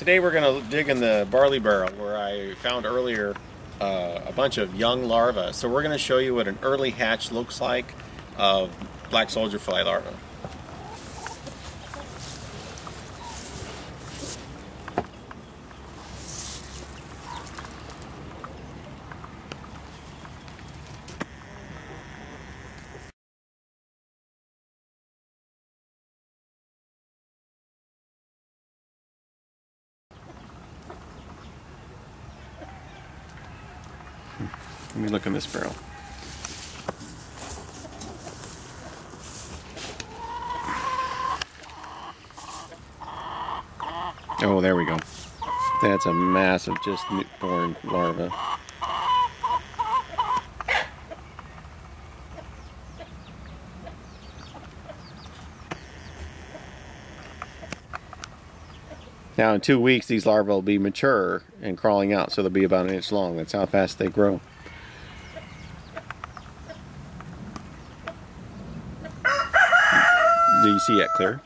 Today we're going to dig in the barley barrel where I found earlier uh, a bunch of young larvae. So we're going to show you what an early hatch looks like of black soldier fly larvae. Let me look in this barrel. Oh, there we go. That's a massive just born larva. Now in two weeks these larvae will be mature and crawling out so they'll be about an inch long. That's how fast they grow. Do you see that clear?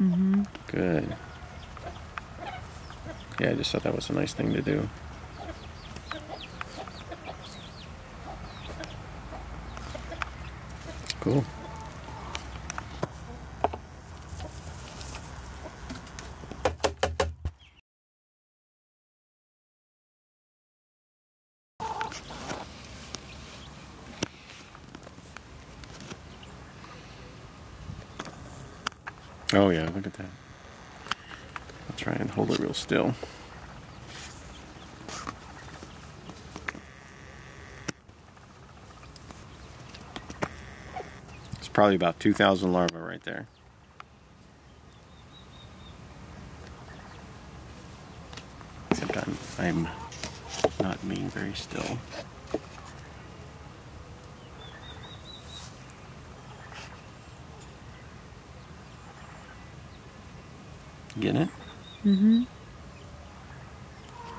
Mm-hmm. Good. Yeah, I just thought that was a nice thing to do. Cool. Oh yeah, look at that. I'll try and hold it real still. It's probably about 2,000 larvae right there. Except I'm, I'm not being very still. Get it? Mm-hmm.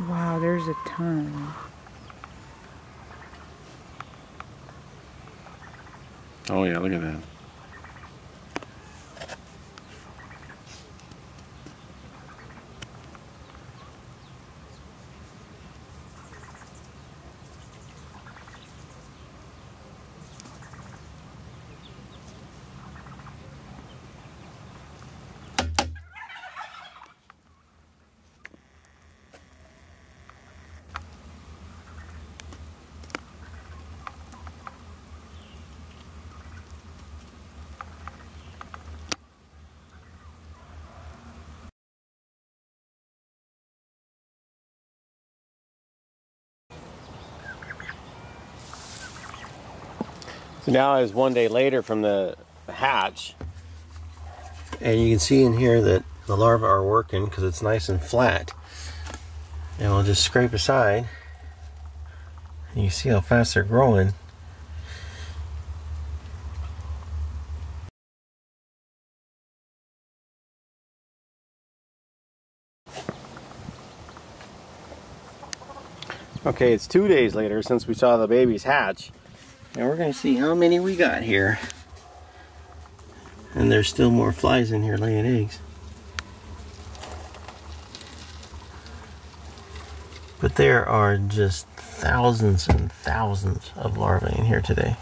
Wow, there's a ton. Oh yeah, look at that. So now is one day later from the hatch. And you can see in here that the larvae are working because it's nice and flat. And we'll just scrape aside. And you see how fast they're growing. Okay, it's two days later since we saw the babies hatch. And we're going to see how many we got here. And there's still more flies in here laying eggs. But there are just thousands and thousands of larvae in here today.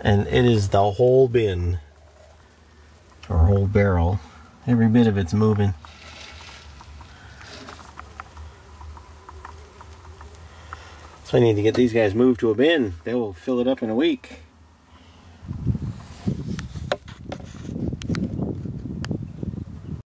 And it is the whole bin, or whole barrel. Every bit of it's moving. I need to get these guys moved to a bin. They will fill it up in a week.